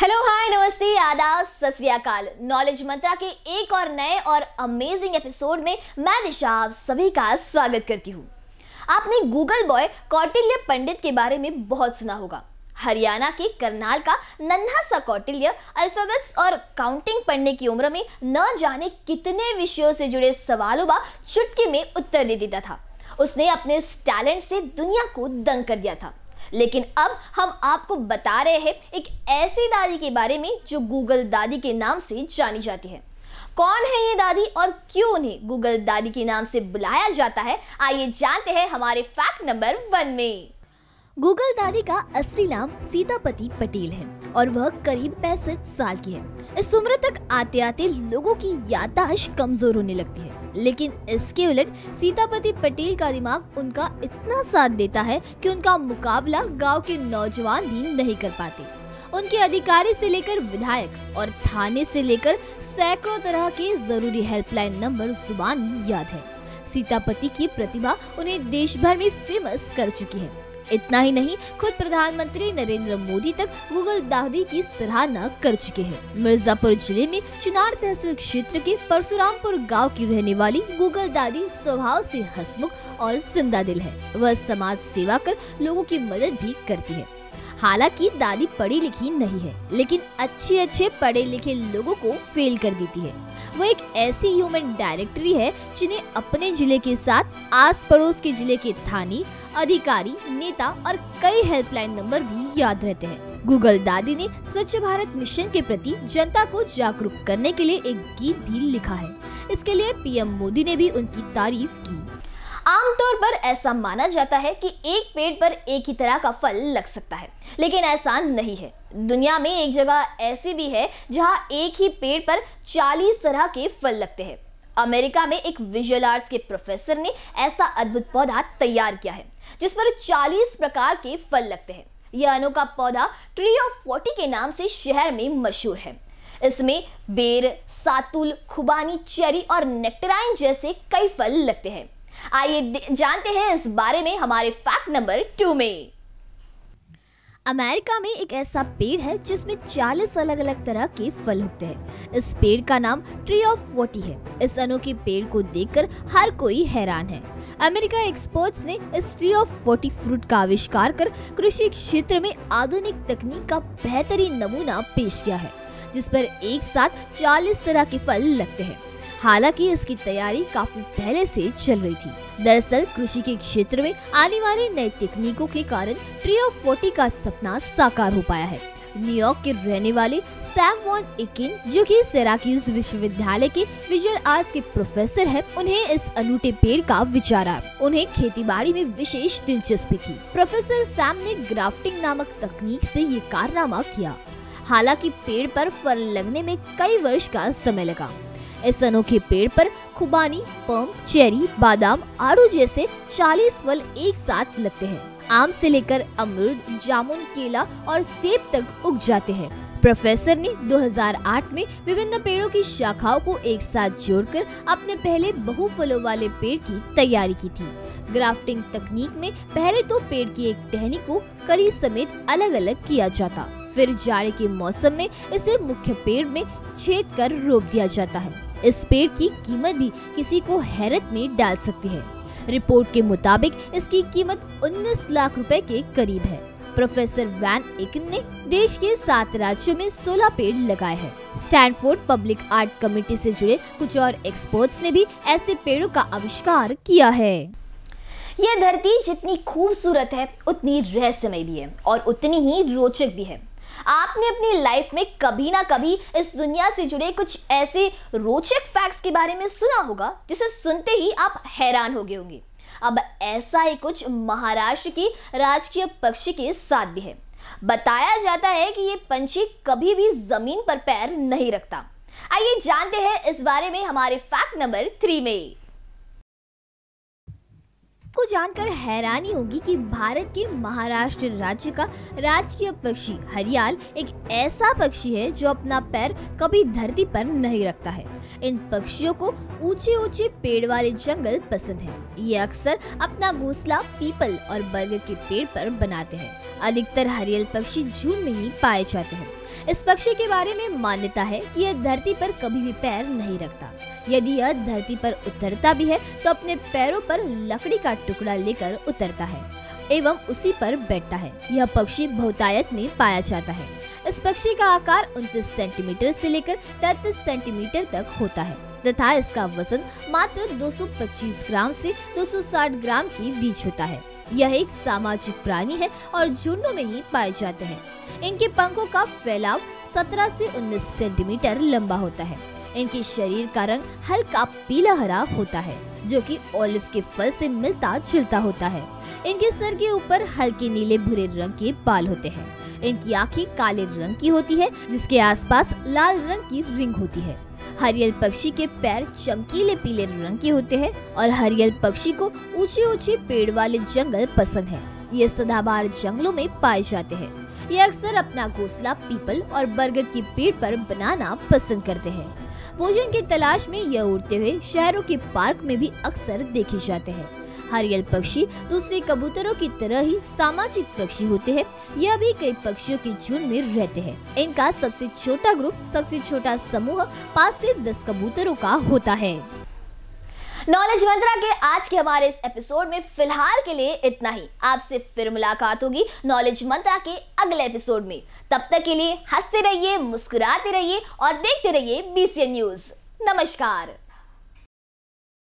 Hello hi नमस्ते, आदाब, सत नॉलेज मंत्रा के एक और नए और अमेजिंग एपिसोड में मैं दिशा आप सभी का स्वागत करती हूँ। आपने गूगल बॉय कौटिल्य पंडित के बारे में बहुत सुना होगा। हरियाणा के करनाल का नन्हा सा कौटिल्य अल्फाबेट्स और काउंटिंग पढ़ने की उम्र में न जाने कितने विषयों से जुड़े सवालों का चुटकी में उत्तर दे देता था। उसने अपने टैलेंट से दुनिया को दंग कर दिया था। लेकिन अब हम आपको बता रहे हैं एक ऐसी दादी के बारे में जो गूगल दादी के नाम से जानी जाती है। कौन है ये दादी और क्यों उन्हें गूगल दादी के नाम से बुलाया जाता है? आइए जानते हैं हमारे फैक्ट नंबर वन में। गूगल दादी का असली नाम सीतापति पटेल है और वह करीब पैंसठ साल की है। इस उम्र तक आते आते लोगों की याददाश्त कमज़ोर होने लगती है। लेकिन इसके उलट सीतापति पटेल का दिमाग उनका इतना साथ देता है कि उनका मुकाबला गाँव के नौजवान भी नहीं कर पाते। उनके अधिकारी से लेकर विधायक और थाने से लेकर सैकड़ों तरह के ज़रूरी हेल्पलाइन नंबर जुबानी याद है। सीतापति की प्रतिभा उन्हें देश भर में फ़ेमस कर चुकी है। इतना ही नहीं, खुद प्रधानमंत्री नरेंद्र मोदी तक गूगल दादी की सराहना कर चुके हैं। मिर्जापुर ज़िले में चुनार तहसील क्षेत्र के परशुरामपुर गाँव की रहने वाली गूगल दादी स्वभाव से हसमुख और ज़िंदा दिल है। वह समाज सेवा कर लोगों की मदद भी करती है। हालाँकि दादी पढ़ी लिखी नहीं है, लेकिन अच्छे अच्छे पढ़े लिखे लोगों को फेल कर देती है। वो एक ऐसी ह्यूमन डायरेक्टरी है जिन्हें अपने ज़िले के साथ आस पड़ोस के ज़िले के थानी, अधिकारी, नेता और कई हेल्पलाइन नंबर भी याद रहते हैं। गूगल दादी ने स्वच्छ भारत मिशन के प्रति जनता को जागरूक करने के लिए एक गीत भी लिखा है। इसके लिए पीएम मोदी ने भी उनकी तारीफ़ की। आमतौर पर ऐसा माना जाता है कि एक पेड़ पर एक ही तरह का फल लग सकता है, लेकिन ऐसा नहीं है। दुनिया में एक जगह ऐसी भी है जहाँ एक ही पेड़ पर 40 तरह के फल लगते हैं। अमेरिका में एक विजुअल आर्ट्स के प्रोफेसर ने ऐसा अद्भुत पौधा तैयार किया है, जिस पर 40 प्रकार के फल लगते हैं। यह अनोखा पौधा ट्री ऑफ़ फोर्टी के नाम से शहर में मशहूर है। इसमें बेर, सातुल, खुबानी, चेरी और नेक्टराइन जैसे कई फल लगते हैं। आइए जानते हैं इस बारे में हमारे फैक्ट नंबर टू में। अमेरिका में एक ऐसा पेड़ है जिसमें 40 अलग अलग तरह के फल होते हैं। इस पेड़ का नाम ट्री ऑफ़ फोर्टी है। इस अनोखे पेड़ को देखकर हर कोई हैरान है। अमेरिका एक्सपर्ट्स ने इस ट्री ऑफ़ फोर्टी फ्रूट का आविष्कार कर कृषि क्षेत्र में आधुनिक तकनीक का बेहतरीन नमूना पेश किया है, जिस पर एक साथ 40 तरह के फल लगते हैं। हालाँकि इसकी तैयारी काफ़ी पहले से चल रही थी। दरअसल कृषि के क्षेत्र में आने वाली नई तकनीकों के कारण ट्री ऑफ़ फोर्टी का सपना साकार हो पाया है। न्यूयॉर्क के रहने वाले सैम वॉन इकिन जो कि सेराक्यूज विश्वविद्यालय के विजुअल आर्ट्स के प्रोफेसर हैं, उन्हें इस अनूठे पेड़ का विचार। आया उन्हें खेती बाड़ी में विशेष दिलचस्पी थी। प्रोफेसर सैम ने ग्राफ्टिंग नामक तकनीक से ये कारनामा किया। हालाँकि पेड़ पर फल लगने में कई वर्ष का समय लगा। इस अनोखे पेड़ पर खुबानी, पम, चेरी, बादाम, आड़ू जैसे 40 फल एक साथ लगते हैं। आम से लेकर अमरूद, जामुन, केला और सेब तक उग जाते हैं। प्रोफेसर ने 2008 में विभिन्न पेड़ों की शाखाओं को एक साथ जोड़कर अपने पहले बहु फलों वाले पेड़ की तैयारी की थी। ग्राफ्टिंग तकनीक में पहले तो पेड़ की एक टहनी को कली समेत अलग अलग किया जाता, फिर जाड़े के मौसम में इसे मुख्य पेड़ में छेद कर रोक दिया जाता है। इस पेड़ की कीमत भी किसी को हैरत में डाल सकती है। रिपोर्ट के मुताबिक इसकी कीमत 19 लाख रुपए के करीब है। प्रोफेसर वैन एकन ने देश के सात राज्यों में 16 पेड़ लगाए हैं। स्टैनफोर्ड पब्लिक आर्ट कमेटी से जुड़े कुछ और एक्सपर्ट्स ने भी ऐसे पेड़ों का आविष्कार किया है। यह धरती जितनी खूबसूरत है, उतनी रहस्यमय भी है और उतनी ही रोचक भी है। आपने अपनी लाइफ में कभी ना कभी इस दुनिया से जुड़े कुछ ऐसे रोचक फैक्ट्स के बारे में सुना होगा, जिसे सुनते ही आप हैरान हो गए होंगे। अब ऐसा ही कुछ महाराष्ट्र की राजकीय पक्षी के साथ भी है। बताया जाता है कि ये पंछी कभी भी ज़मीन पर पैर नहीं रखता। आइए जानते हैं इस बारे में हमारे फैक्ट नंबर थ्री में। आपको जानकर हैरानी होगी कि भारत के महाराष्ट्र राज्य का राजकीय पक्षी हरियाल एक ऐसा पक्षी है जो अपना पैर कभी धरती पर नहीं रखता है। इन पक्षियों को ऊँचे ऊँचे पेड़ वाले जंगल पसंद है। ये अक्सर अपना घोंसला, पीपल और बरगद के पेड़ पर बनाते हैं। अधिकतर हरियल पक्षी झुंड में ही पाए जाते हैं। इस पक्षी के बारे में मान्यता है कि यह धरती पर कभी भी पैर नहीं रखता। यदि यह धरती पर उतरता भी है तो अपने पैरों पर लकड़ी का टुकड़ा लेकर उतरता है एवं उसी पर बैठता है। यह पक्षी बहुतायत में पाया जाता है। इस पक्षी का आकार उनतीस सेंटीमीटर से लेकर तैतीस सेंटीमीटर तक होता है तथा इसका वज़न मात्र 225 ग्राम से 260 ग्राम के बीच होता है। यह एक सामाजिक प्राणी है और झुंडों में ही पाए जाते हैं। इनके पंखों का फैलाव 17 से 19 सेंटीमीटर लंबा होता है। इनके शरीर का रंग हल्का पीला हरा होता है, जो कि ओलिव के फल से मिलता जुलता होता है। इनके सर के ऊपर हल्के नीले भूरे रंग के बाल होते हैं। इनकी आँखें काले रंग की होती है, जिसके आसपास लाल रंग की रिंग होती है। हरियल पक्षी के पैर चमकीले पीले रंग के होते हैं और हरियल पक्षी को ऊँचे ऊँचे पेड़ वाले जंगल पसंद है। ये सदाबहार जंगलों में पाए जाते हैं। ये अक्सर अपना घोसला, पीपल और बरगद के पेड़ पर बनाना पसंद करते हैं। भोजन की तलाश में यह उड़ते हुए शहरों के पार्क में भी अक्सर देखे जाते हैं। हरियल पक्षी दूसरे कबूतरों की तरह ही सामाजिक पक्षी होते हैं। यह भी कई पक्षियों के झुंड में रहते हैं। इनका सबसे छोटा ग्रुप, सबसे छोटा समूह पाँच से दस कबूतरों का होता है। नॉलेज मंत्रा के आज के हमारे इस एपिसोड में फ़िलहाल के लिए इतना ही। आपसे फिर मुलाकात होगी नॉलेज मंत्रा के अगले एपिसोड में। तब तक के लिए हँसते रहिए, मुस्कुराते रहिए और देखते रहिए बीसीएन न्यूज़ नमस्कार।